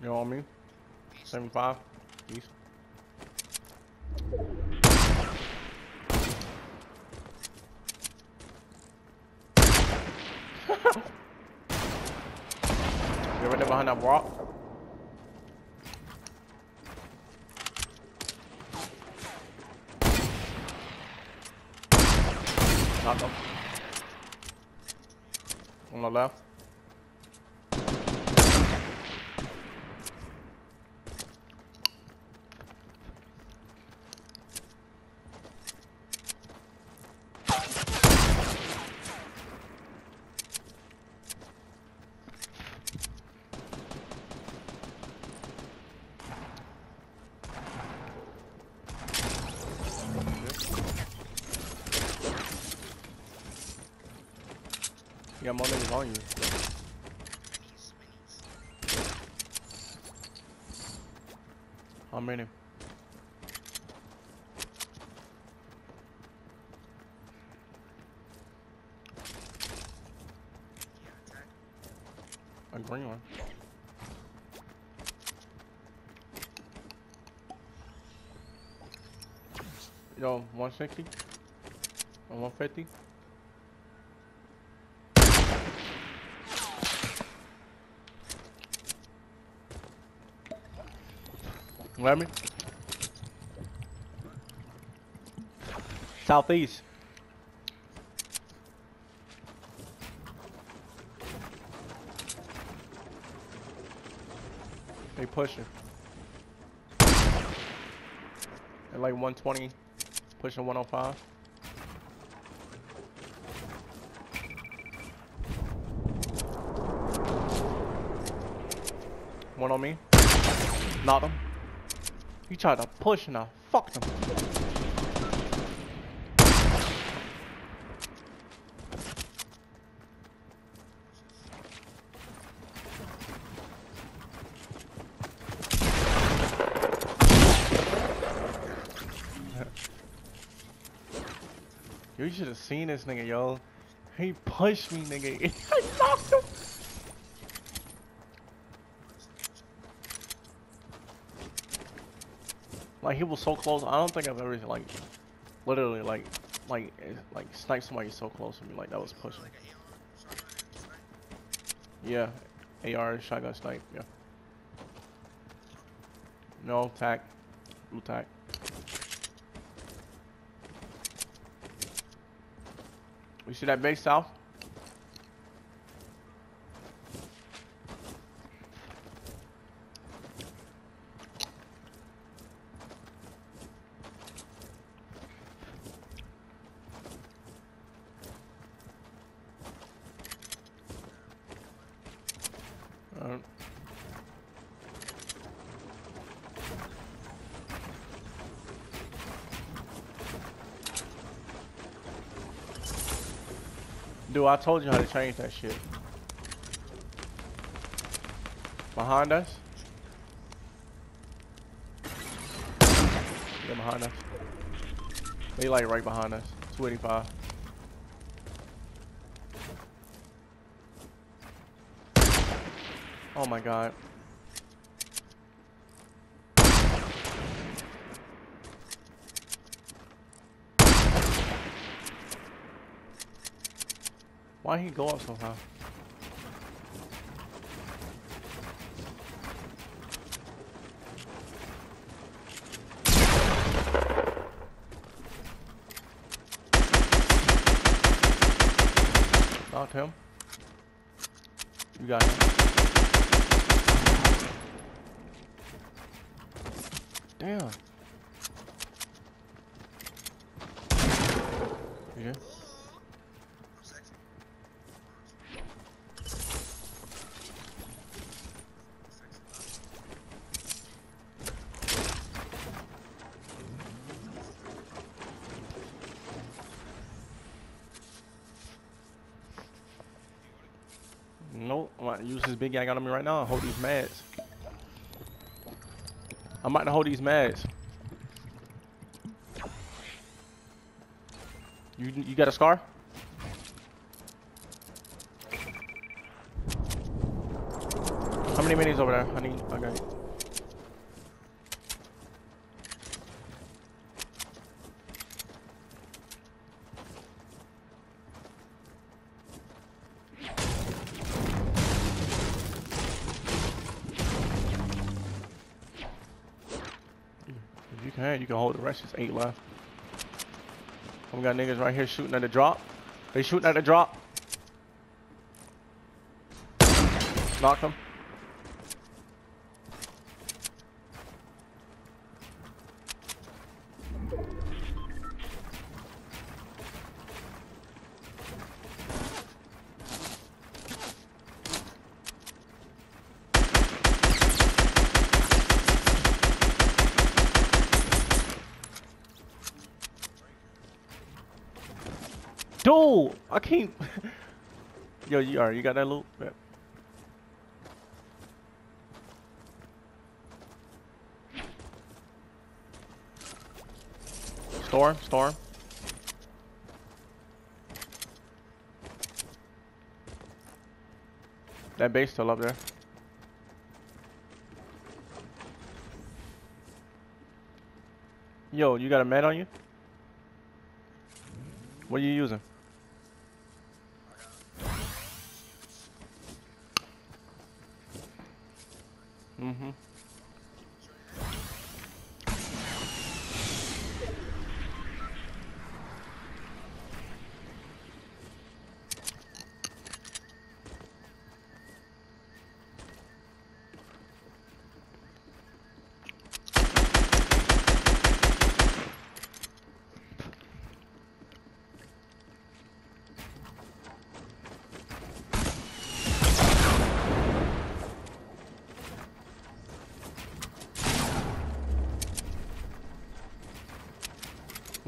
You know what I mean? 75. East. you ever there behind that rock? Knock him. On the left. Got more niggas on you. How many? A green one. Yo, 160? Or 150? Let me. Southeast. They pushing. At like 120, pushing 105. One on me. Knocked him. You tried to push and I fucked him. You should have seen this nigga, yo. He pushed me, nigga. I knocked him. Like he was so close. I don't think I've ever like, literally like, like, like snipe somebody so close to me. Like that was pushing. Yeah, AR shotgun snipe. Yeah. No tac, blue tac. We see that base south. Dude, I told you how to change that shit. Behind us? Yeah, behind us. They like right behind us. 285. Oh my god. Why he go up so high? Knocked him. You got him. Good? Nope, use this big guy on me right now hold these meds. I'm about to hold these meds. You you got a scar? How many minis over there? I need. Okay. You can, you can hold the rest. Just eight left. We got niggas right here shooting at the drop. They shooting at the drop. Knock them. Dude, I can't. Yo, you are. You got that loot? Yeah. Storm, storm. That base still up there. Yo, you got a med on you? What are you using? Mm-hmm.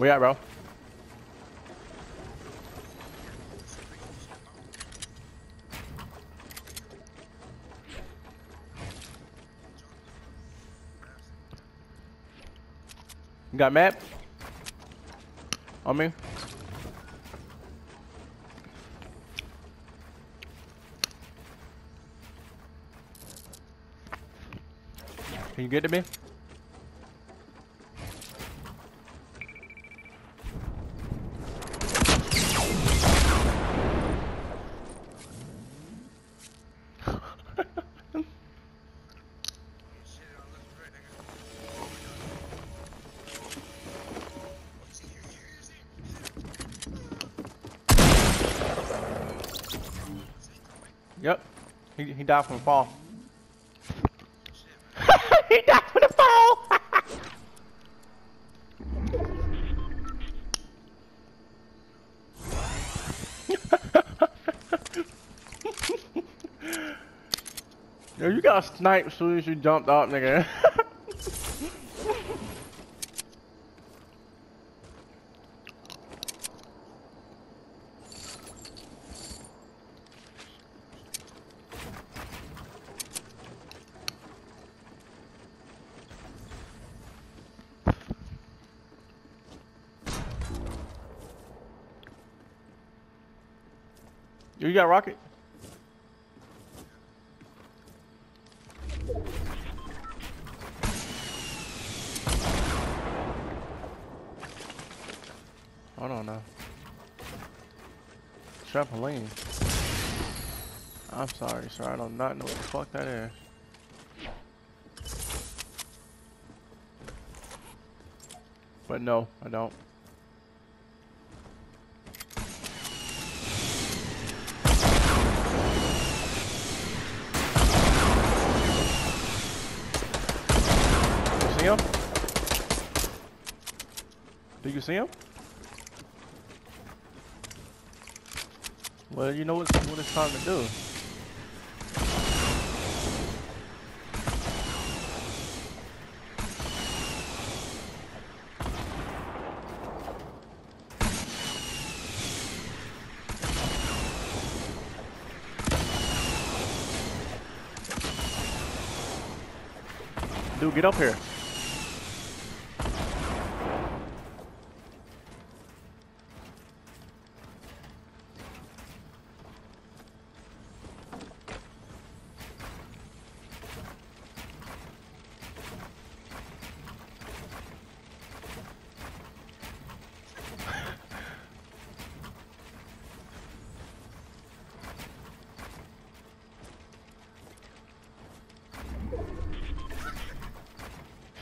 You at, bro? You got map? On me? Can you get to me? He, he died from the fall. he died from the fall! Yo, you got sniped as soon as you jumped up, nigga. You got rocket? Hold on now. Trampoline. I'm sorry, sir. I do not know what the fuck that is. But no, I don't. You see him? Well, you know what, what it's time to do. Dude, get up here.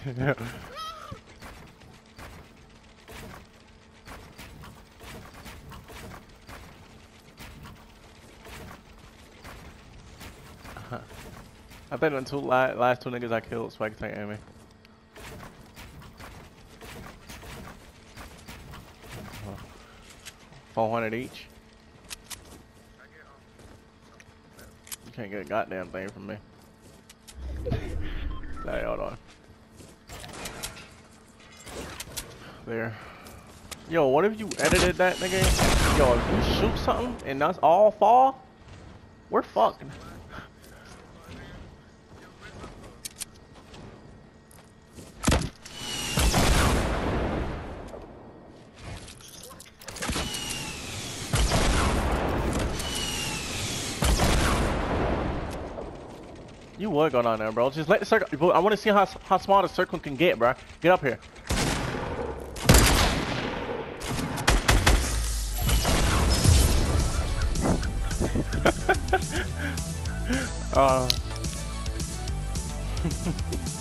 I bet two la last two niggas I killed can take Amy. Four hundred each. You can't get a goddamn thing from me. Hey, hold on. There. Yo, what if you edited that nigga? Yo, if you shoot something and that's all fall, we're fucked. You would going down there, bro. Just let the circle. I want to see how how small the circle can get, bro. Get up here. 啊。